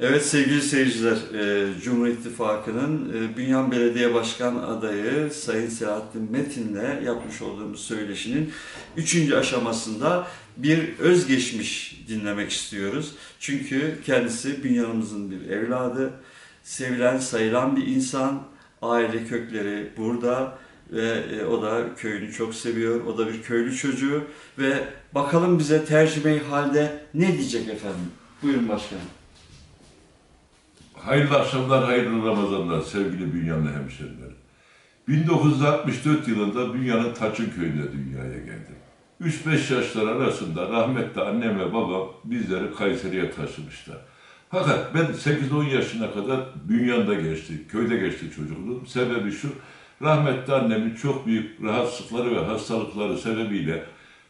Evet sevgili seyirciler, e, Cumhur İttifakı'nın e, Bünyan Belediye Başkan adayı Sayın Selahattin Metin'le yapmış olduğumuz söyleşinin üçüncü aşamasında bir özgeçmiş dinlemek istiyoruz. Çünkü kendisi Bünyan'ımızın bir evladı, sevilen, sayılan bir insan, aile kökleri burada ve e, o da köyünü çok seviyor. O da bir köylü çocuğu ve bakalım bize tercüme halde ne diyecek efendim? Buyurun başkanım. Hayırlı akşamlar, hayırlı Ramazanlar sevgili Bünyanlı hemşerilerim. 1964 yılında Bünyan'ın Taçın köyünde dünyaya geldim. 3-5 yaşlar arasında rahmetli annem ve babam bizleri Kayseri'ye taşımışlar. Fakat ben 8-10 yaşına kadar Bünyan'da geçti, köyde geçti çocukluğum. Sebebi şu, rahmetli annemin çok büyük rahatsızlıkları ve hastalıkları sebebiyle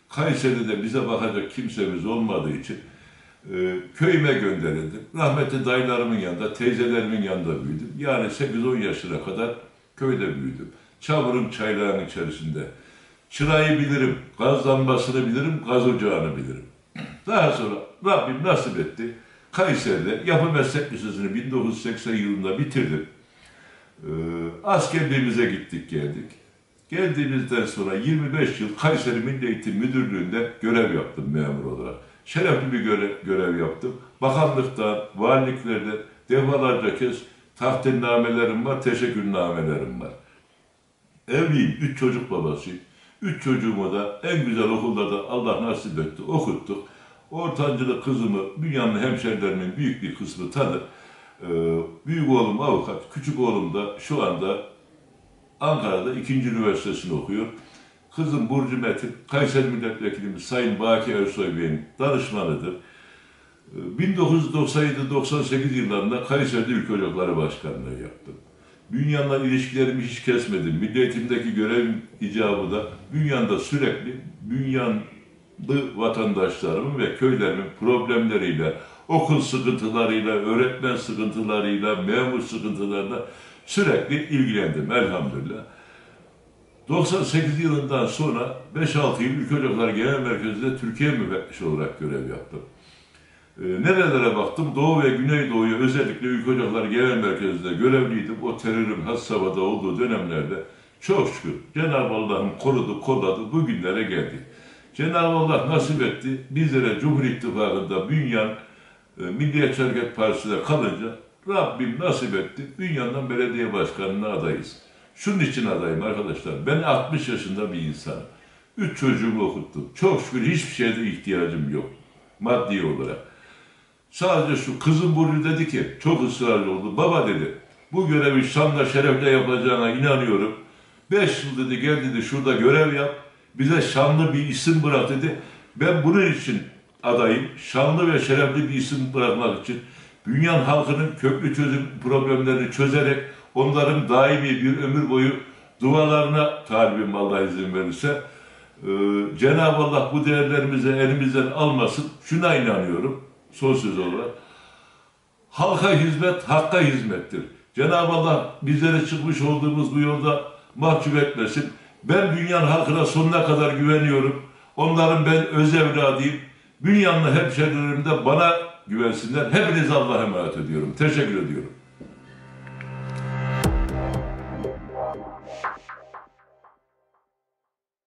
Kayseri'de bize bakacak kimsemiz olmadığı için e, köyüme gönderildim. Rahmetli dayılarımın yanında, teyzelerimin yanında büyüdüm. Yani 8-10 yaşına kadar köyde büyüdüm. Çamurun çaylağın içerisinde. Çırayı bilirim, gaz lambasını bilirim, gaz ocağını bilirim. Daha sonra Rabbim nasip etti. Kayseri'de yapı meslek lisesini 1980 yılında bitirdim. Ee, askerliğimize gittik geldik. Geldiğimizden sonra 25 yıl Kayseri Milli Eğitim Müdürlüğü'nde görev yaptım memur olarak. Şerefli bir görev, görev yaptım. Bakanlıktan, valiliklerden defalarca kez tahtinnamelerim var, teşekkürnamelerim var. Evliyim, üç çocuk babasıyım. Üç çocuğumu da en güzel okullarda Allah nasip etti, okuttuk. Ortancılı kızımı, dünyanın hemşerilerimin büyük bir kısmı tanır. Ee, büyük oğlum avukat, küçük oğlum da şu anda Ankara'da ikinci üniversitesini okuyor. Kızım Burcu Metin, Kayseri Milletvekilimiz Sayın Baki Ersoy Bey'in danışmanıdır. 1997-98 ee, yıllarında Kayseri'de Ülke Ocakları Başkanlığı yaptım. Bünyan'la ilişkilerimi hiç kesmedim. Milli Eğitim'deki görev icabı da Bünyan'da sürekli Bünyanlı vatandaşlarımın ve köylerimin problemleriyle, okul sıkıntılarıyla, öğretmen sıkıntılarıyla, memur sıkıntılarıyla sürekli ilgilendim elhamdülillah. 98 yılından sonra 5-6 yıl Ülke Ocakları Genel Merkezi'nde Türkiye müfettişi olarak görev yaptım. E, nerelere baktım? Doğu ve Güneydoğu'ya özellikle Ülke Ocakları Genel Merkezi'nde görevliydim. O terörün has safhada olduğu dönemlerde çok şükür Cenab-ı Allah'ın korudu, kolladı bugünlere geldik. Cenab-ı Allah nasip etti. Bizlere Cumhur İttifakı'nda Bünyan e, Milliyetçi Hareket Partisi'de kalınca Rabbim nasip etti. Bünyan'dan belediye başkanına adayız. Şunun için adayım arkadaşlar. Ben 60 yaşında bir insanım. Üç çocuğumu okuttum. Çok şükür hiçbir şeyde ihtiyacım yok. Maddi olarak. Sadece şu kızım Burcu dedi ki, çok ısrarlı oldu. Baba dedi, bu görevi şanla şerefle yapacağına inanıyorum. Beş yıl dedi gel dedi şurada görev yap. Bize şanlı bir isim bırak dedi. Ben bunun için adayım. Şanlı ve şerefli bir isim bırakmak için. Dünyanın halkının köklü çözüm problemlerini çözerek onların daimi bir ömür boyu dualarına talibim Allah izin verirse. Ee, Cenab-ı Allah bu değerlerimizi elimizden almasın. Şuna inanıyorum son söz olarak. Halka hizmet, hakka hizmettir. Cenab-ı Allah bizlere çıkmış olduğumuz bu yolda mahcup etmesin. Ben dünyanın halkına sonuna kadar güveniyorum. Onların ben öz evladıyım. Dünyanın hemşerilerim de bana güvensinler. Hepinize Allah'a emanet ediyorum. Teşekkür ediyorum.